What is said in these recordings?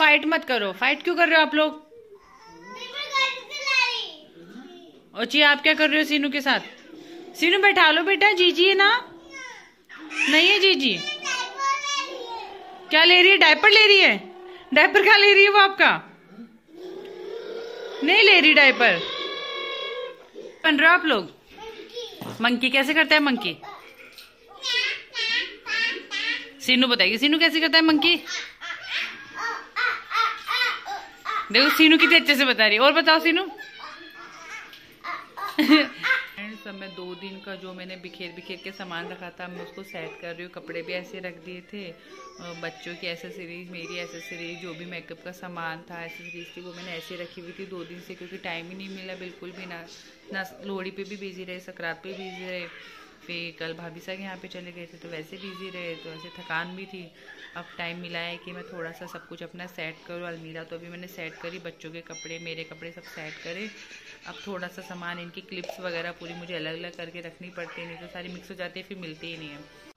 Fight मत करो। Fight क्यों कर रहे हो आप लोग? और जी आप क्या कर रहे हो सीनू के साथ? सीनू बैठा लो बेटा, जीजी है ना? नहीं है जीजी? क्या ले रही है? डायपर ले रही है? डायपर क्या ले रही है वो आपका? नहीं ले रही डायपर। बन रहे हो आप लोग? मंकी कैसे करता है मंकी? सीनू बताइए, सीनू कैसे करता है मंकी? देखो, सीनू कितने अच्छे से बता रही और बताओ, सीनू। सब मैं दो दिन का जो मैंने बिखेर बिखेर के सामान रखा था, मैं उसको सेट कर रही हूँ। कपड़े भी ऐसे रख दिए थे। बच्चों की एसेसरीज मेरी एसेसरीज जो भी मेकअप का सामान था एसेसरीज थी, वो मैंने ऐसे रखी हुई थी दो दिन से, क्योंकि टाइम ही नहीं मिला बिल्कुल भी ना। ना, लोहड़ी पे भी बिज़ी रहे, सकरात पे बिज़ी रहे। फिर कल भाभी साहब यहाँ पे चले गए थे तो वैसे बिज़ी रहे तो ऐसे थकान भी थी। अब टाइम मिला है कि मैं थोड़ा सा सब कुछ अपना सेट करूँ। अलमीरा तो अभी मैंने सेट करी, बच्चों के कपड़े, मेरे कपड़े सब सेट करे। अब थोड़ा सा सामान, इनकी क्लिप्स वगैरह पूरी मुझे अलग अलग करके रखनी पड़ती नहीं तो सारी मिक्स हो जाती है, फिर मिलती ही नहीं है।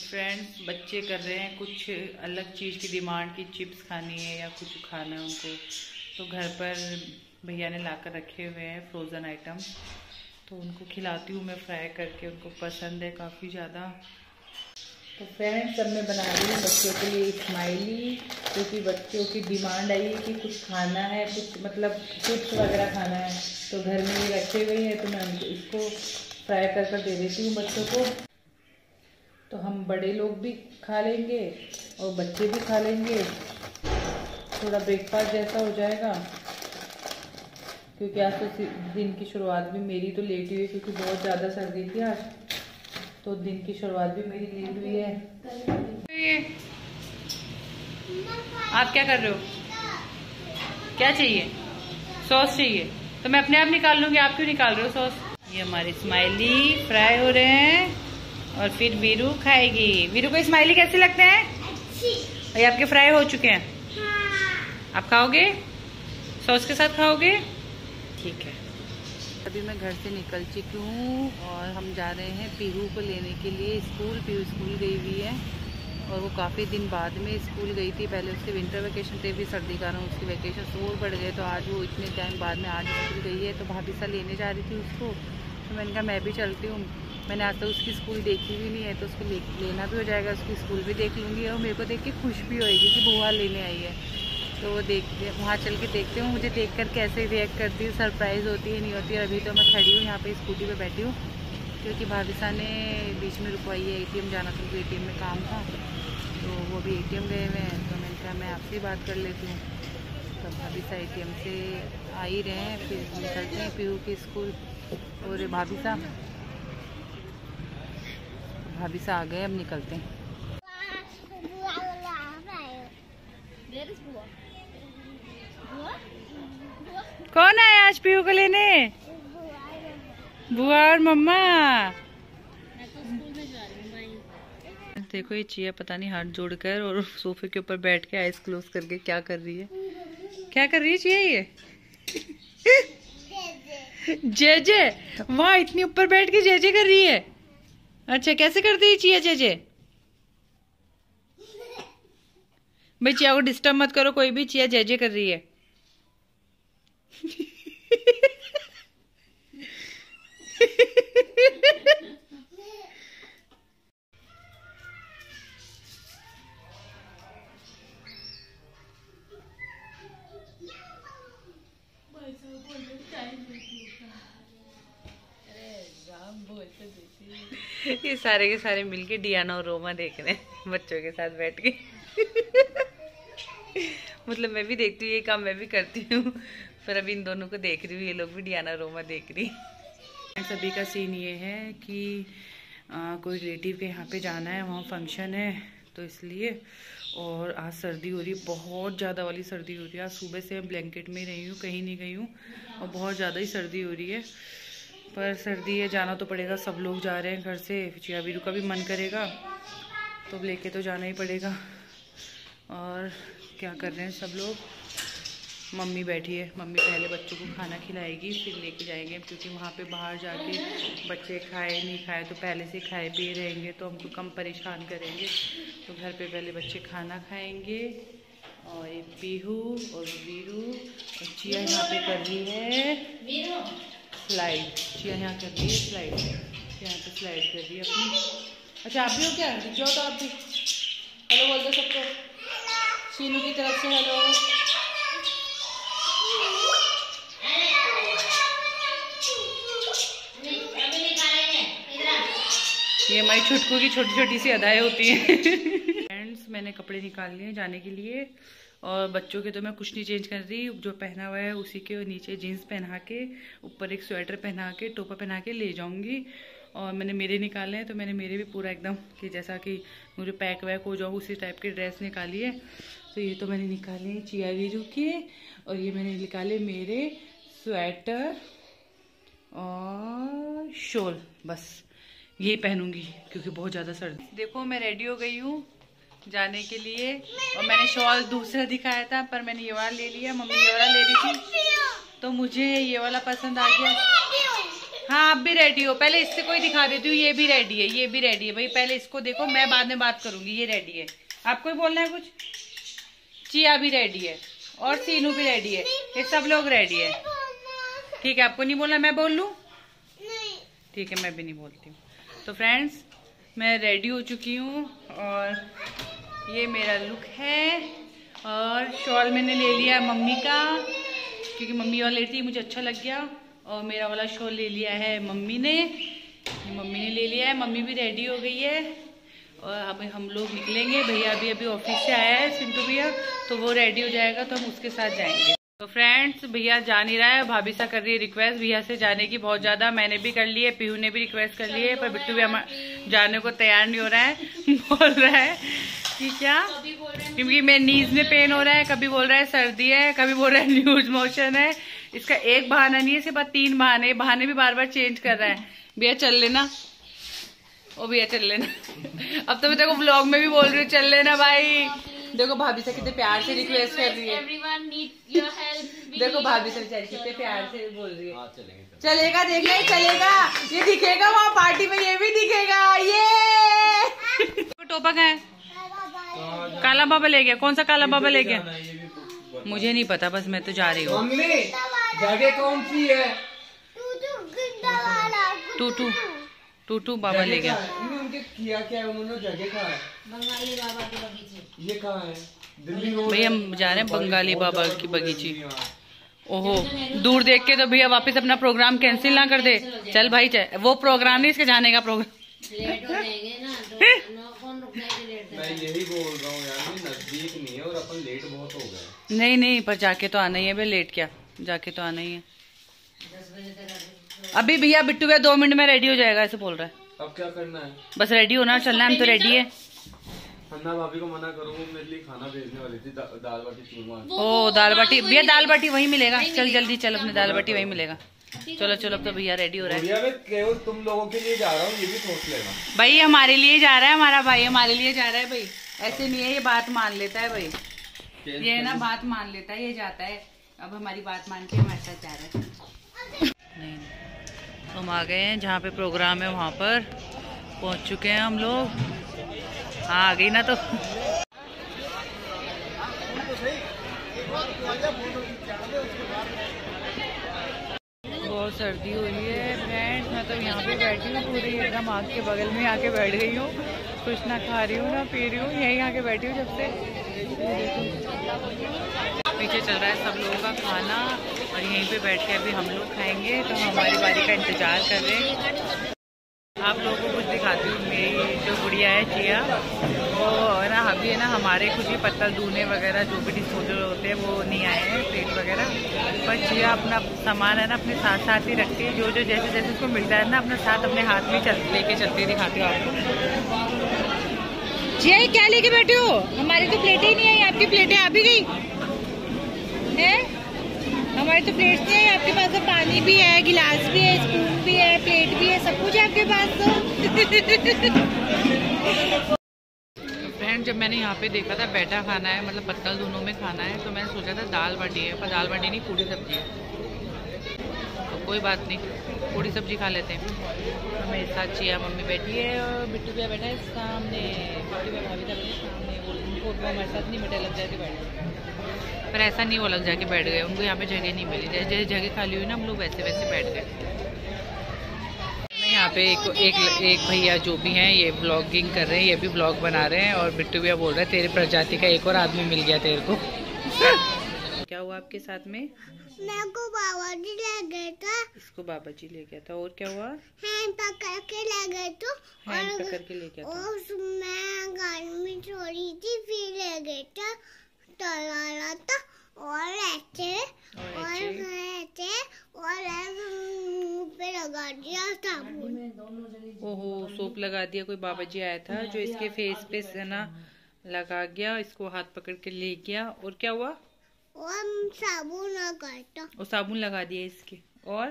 फ्रेंड्स बच्चे कर रहे हैं कुछ अलग चीज़ की डिमांड की चिप्स खानी है या कुछ खाना है उनको। तो घर पर भैया ने ला कर रखे हुए हैं फ्रोज़न आइटम तो उनको खिलाती हूँ, मैं फ्राई करके उनको पसंद है काफ़ी ज़्यादा। तो फ्रेंड्स अब मैं बना रही हूँ बच्चों के लिए स्माइली क्योंकि बच्चों की डिमांड आई है कि कुछ खाना है, कुछ मतलब चिप्स वगैरह खाना है। तो घर में ये रखे हुए हैं तो मैं इसको फ्राई कर कर दे देती हूँ बच्चों को। तो हम बड़े लोग भी खा लेंगे और बच्चे भी खा लेंगे। थोड़ा ब्रेकफास्ट जैसा हो जाएगा। क्योंकि आज तो दिन की शुरुआत भी मेरी तो लेट हुई है क्योंकि बहुत ज़्यादा सर्दी थी आज। तो दिन की शुरुआत भी मेरी लेट हुई है। आप क्या कर रहे हो? क्या चाहिए? सॉस चाहिए। तो मैं अपने आप निकाल लूँगी आप क्यों निकाल रहे हो सॉस? ये हमारी स्माइली फ्राई हो रहे हैं और फिर वीरू खाएगी। वीरू को स्माइली कैसे लगते हैं? ये आपके फ्राई हो चुके हैं। हाँ। आप खाओगे? सॉस के साथ खाओगे? ठीक है। अभी मैं घर से निकल चुकी हूँ और हम जा रहे हैं पीहू को लेने के लिए स्कूल। पीहू स्कूल गई हुई है और वो काफ़ी दिन बाद में स्कूल गई थी। पहले उसके विंटर वेकेशन थे भी सर्दी कारण उसकी वेकेशन और बढ़ गए तो आज वो इतने टाइम बाद में आज स्कूल गई है। तो भाभी सा लेने जा रही थी उसको। तो मैंने कहा, मैं भी चलती हूँ। मैंने आज तक तो उसकी स्कूल देखी भी नहीं है तो उसको लेना भी हो जाएगा, उसकी स्कूल भी देख लूँगी और मेरे को देख के खुश भी होएगी कि बुआ लेने आई है। तो वो देख वहाँ चल के देखते हूँ। मुझे देख कर कैसे रिएक्ट करती है सरप्राइज़ होती है, नहीं होती है। अभी तो मैं खड़ी हूँ, यहाँ पे स्कूटी पे बैठी हूँ, क्योंकि भाभिसा ने बीच में रुकवाई है एटीएम जाना था ए टी में काम था। तो वो भी ए गए हुए हैं तो मैंने कहा, मैं आपसे ही बात कर लेती हूँ। तो भाभिसा ए से आ ही रहे हैं, फिर निकलते हैं पीहू के स्कूल। और भाभी साहब भाभी से आ गए, अब निकलते हैं। कौन आया आज पीयू को लेने? बुआ और मम्मा। देखो ये चिया पता नहीं हाथ जोड़कर और सोफे के ऊपर बैठ के आइस क्लोज करके क्या कर रही है। क्या कर रही है चिया ये? जय जय वहाँ, इतनी ऊपर बैठ के जय जय कर रही है। अच्छा कैसे करती है चिया चेचे भाई चिया को डिस्टर्ब मत करो, कोई भी चिया जय जय कर रही है। ये सारे के सारे मिलके डियाना और रोमा देख रहे हैं, बच्चों के साथ बैठ के। मतलब मैं भी देखती हूँ ये काम मैं भी करती हूँ। पर अभी इन दोनों को देख रही हूँ ये लोग भी डियाना रोमा देख रही सभी का सीन ये है कि आ, कोई रिलेटिव के यहाँ पे जाना है वहाँ फ़ंक्शन है तो इसलिए। और आज सर्दी हो रही है बहुत ज़्यादा वाली सर्दी हो रही है। आज सुबह से ब्लैंकेट में रही हूँ कहीं नहीं गई हूँ और बहुत ज़्यादा ही सर्दी हो रही है। पर सर्दी है जाना तो पड़ेगा सब लोग जा रहे हैं घर से। चिया वीरू का भी मन करेगा तो लेके तो जाना ही पड़ेगा। और क्या कर रहे हैं सब लोग? मम्मी बैठी है। मम्मी पहले बच्चों को खाना खिलाएगी, फिर लेके जाएँगे। क्योंकि वहाँ पे बाहर जाके बच्चे खाए, नहीं खाए तो पहले से खाए पिए रहेंगे तो हमको कम परेशान करेंगे। तो घर पे पहले बच्चे खाना खाएँगे और ये पीहू और वीरू। और चिया यहाँ पे कर रही है। स्लाइड चिया यहाँ कर रही है स्लाइड यहाँ पे स्लाइड कर रही है अपनी। अच्छा आप भी हो क्या? जाओ तो आप भी। हेलो, बोल दो सबको। शीनू की तरफ़ से हेलो। ये हमारी छुटकू की छोटी छोटी सी अदाएँ होती हैं। फ्रेंड्स मैंने कपड़े निकाल लिए जाने के लिए और बच्चों के तो मैं कुछ नहीं चेंज कर रही। जो पहना हुआ है उसी के नीचे जीन्स पहना के, ऊपर एक स्वेटर पहना के, टोपा पहना के ले जाऊँगी। और मैंने मेरे निकाले हैं तो मैंने मेरे भी पूरा एकदम कि जैसा कि मुझे पैक वैक हो जाओ उसी टाइप की ड्रेस निकाली है। तो ये तो मैंने निकाले हैं चिया वीरू के और ये मैंने निकाले मेरे स्वेटर और शोल, बस। ये पहनूँगी क्योंकि बहुत ज़्यादा सर्दी। देखो, मैं रेडी हो गई हूँ जाने के लिए और मैंने शॉल दूसरा दिखाया था, पर मैंने ये वाला ले लिया, मम्मी ये वाला ले रही थी। तो मुझे ये वाला पसंद आ गया। हाँ आप भी रेडी हो। पहले इससे कोई दिखा देती हूँ, ये भी रेडी है, ये भी रेडी है। भाई, पहले इसको देखो, मैं बाद में बात करूँगी, ये रेडी है। आपको ही बोलना है कुछ? चिया भी रेडी है और सीनू भी रेडी है। ये सब लोग रेडी है। ठीक है आपको नहीं बोलना मैं बोल लू? ठीक है मैं भी नहीं बोलती हूँ। तो फ्रेंड्स मैं रेडी हो चुकी हूँ और ये मेरा लुक है और शॉल मैंने ले लिया मम्मी का क्योंकि मम्मी वाला लेती मुझे अच्छा लग गया। और मेरा वाला शॉल ले लिया है मम्मी ने। मम्मी ने ले लिया है मम्मी भी रेडी हो गई है। और अब हम लोग निकलेंगे। भैया अभी अभी ऑफ़िस से आया है, सिंटू भैया। तो वो रेडी हो जाएगा तो हम उसके साथ जाएँगे। तो फ्रेंड्स भैया जा नहीं रहा है, भाभी सा कर रही है रिक्वेस्ट भैया से जाने की बहुत ज़्यादा मैंने भी कर ली है, पीहू ने भी रिक्वेस्ट कर ली है, पर बिट्टू भी जाने को तैयार नहीं हो रहा है। बोल रहा है कि क्या? क्योंकि मेरे नीज में पेन हो रहा है, कभी बोल रहा है सर्दी है, कभी बोल रहा है न्यूज़ मोशन है। इसका एक बहाना नहीं है, सिर्फ़ तीन बहाने बहाने भी बार बार चेंज कर रहा है। भैया चल लेना। ओ भैया चल लेना। अब तो मैं तेरे को ब्लॉग में भी बोल रही हूँ चल लेना भाई। देखो भाभी से कितने प्यार से रिक्वेस्ट कर रही है। देखो भाभी से बेचारी कितने प्यार से बोल रही है। हाँ, चलेगा देखना ही चलेगा। ये दिखेगा वहाँ पार्टी में ये भी दिखेगा। ये! टोपा का है? काला बाबा ले गया। कौन सा काला बाबा ले गया? मुझे नहीं पता बस मैं तो जा रही हूँ। जगह कौन सी है? टू टू टू टू बाबा ले गया। उनके किया क्या उन्होंने जगह कहा है? बंगाली बाबा की बगीचे। ये कहाँ है? दिल्ली भैया हम जा रहे हैं बंगाली बाबा की बगीची। ओहो दूर देख के तो भैया वापस अपना प्रोग्राम कैंसिल ना कर दे। चल भाई चल। वो प्रोग्राम नहीं इसके जाने का प्रोग्राम। मैं यही बोल रहा हूँ यार नज़दीक नहीं है और अपन लेट बहुत हो गए नहीं नहीं पर जाके तो आना ही है भाई लेट क्या? जाके तो आना ही है। अभी भैया बिट्टू भैया दो मिनट में रेडी हो जाएगा ऐसे बोल रहा है। अब क्या करना है? बस रेडी होना चलना है हम तो रेडी है। अन्ना भाभी को मना करो वो मेरे लिए खाना भेजने वाली थी दा, दाल बाटी चूरमा। ओ दाल बाटी भैया दाल बाटी वही मिलेगा। चल जल्दी चल अपने दाल बाटी वही मिलेगा। चलो चलो अब तो भैया रेडी हो रहा है। केवल तुम लोगों के लिए जा रहा हूँ ये भी सोच लेना। भाई हमारे लिए जा रहा है हमारा भाई हमारे लिए जा रहा है भाई। ऐसे नहीं है ये बात मान लेता है भाई। ये ना बात मान लेता है ये जाता है। अब हमारी बात मान के हमारे साथ जा रहा है। नहीं। हम आ गए हैं, जहाँ पे प्रोग्राम है वहाँ पर। पहुँच चुके हैं हम लोग। हाँ आ गई ना तो। बहुत सर्दी हो रही है। फ्रेंड्स मैं तो यहाँ पे बैठी हूँ, पूरी एकदम आग के बगल में आके बैठ गई हूँ। कुछ ना खा रही हूँ, ना पी रही हूँ, यहीं आके बैठी हूँ जब से। पीछे चल रहा है सब लोगों का खाना और यहीं पे बैठ के अभी हम लोग खाएँगे तो हमारी बारी का इंतज़ार कर रहे हैं। आप लोगों को कुछ दिखाती हूँ, मेरी जो गुड़िया है, चिया, वो ना, अभी है ना हमारे कुछ ही पत्तल दूने वगैरह जो भी डिस्पोजल होते हैं, वो नहीं आए हैं प्लेट वगैरह। पर चिया अपना सामान है ना, अपने साथ साथ ही रखती है जो जो जैसे जैसे उसको मिलता है ना, अपना साथ अपने हाथ में चल, लेके चलती दिखाती हूँ आपको। चिया क्या लेके बैठे हो? हमारी तो प्लेटें ही नहीं आई, आपकी प्लेटें आ भी गई। है। हमारी तो प्लेट्स है, आपके पास तो पानी भी है, गिलास भी है स्पून भी है प्लेट भी है, सब कुछ है आपके पास तो। फ्रेंड, जब मैंने यहाँ पे देखा था बैठा खाना है मतलब पत्तल दोनों में खाना है तो मैंने सोचा था दाल बाटी है, पर दाल बाटी नहीं, पूरी सब्ज़ी है। तो कोई बात नहीं, पूरी सब्ज़ी खा लेते हैं। मेरे साथ चिया मम्मी बैठी है और बिट्टू भैया बैठा है, सामने। बिट्टू भैया भाभी बैठे पर ऐसा नहीं वो लग जाके बैठ गए। उनको यहाँ पे जगह नहीं मिली। जैसे जैसे जगह खाली हुई ना, हम लोग वैसे वैसे बैठ गए। यहाँ पे एक एक एक भैया जो भी हैं, ये ब्लॉगिंग कर रहे हैं, ये भी ब्लॉग बना रहे हैं और बिट्टू भैया बोल रहे हैं, तेरे प्रजाति का एक और आदमी मिल गया तेरे को। क्या हुआ आपके साथ में? मेरे को बाबा जी ले गए थे। इसको बाबा जी ले गया था और क्या हुआ? हैंड पकड़ के ले गए तो हैंड पकड़ के ले गया था। और मैं गाड़ी में छोड़ी थी फिर ले गए थे। रहा था और ऐसे और ऐसे? और पे लगा दिया साबुन ओहो सोप लगा दिया कोई बाबा जी आया था जो इसके फेस पे ना लगा गया इसको हाथ पकड़ के ले गया और क्या हुआ? और साबुन लगाता और साबुन लगा दिया इसके। और?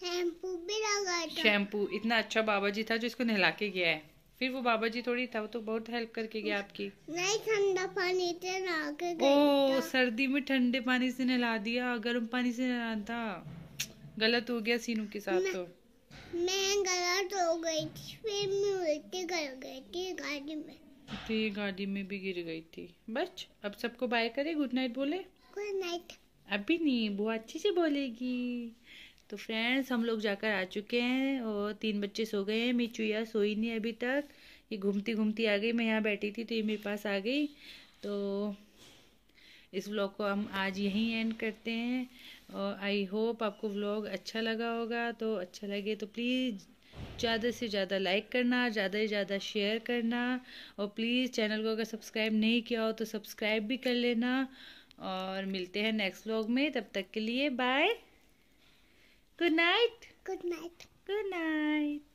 शैम्पू भी लगाता शैम्पू। इतना अच्छा बाबा जी था जो इसको नहला के गया है। फिर वो बाबा जी थोड़ी था वो तो बहुत हेल्प करके गया आपकी। नहीं ठंडा पानी से नहा के ओ सर्दी में ठंडे पानी से नहला दिया गर्म पानी से नहलाता गलत हो गया सीनू के साथ तो। मैं गलत हो गई थी फिर मैं उल्टी कर गई थी गाड़ी में। तो ये गाड़ी में भी गिर गई थी। बस अब सबको बाय करे गुड नाइट बोले। गुड नाइट अभी नहीं वो अच्छी से बोलेगी। तो फ्रेंड्स हम लोग जाकर आ चुके हैं और तीन बच्चे सो गए हैं। मेरी चुया सोई नहीं अभी तक। ये घूमती घूमती आ गई मैं यहाँ बैठी थी तो ये मेरे पास आ गई। तो इस व्लॉग को हम आज यहीं एंड करते हैं। और आई होप आपको व्लॉग अच्छा लगा होगा। तो अच्छा लगे तो प्लीज़ ज़्यादा से ज़्यादा लाइक करना ज़्यादा से ज़्यादा शेयर करना और प्लीज़ चैनल को अगर सब्सक्राइब नहीं किया हो तो सब्सक्राइब भी कर लेना और मिलते हैं नेक्स्ट व्लॉग में। तब तक के लिए bye good night good night good night.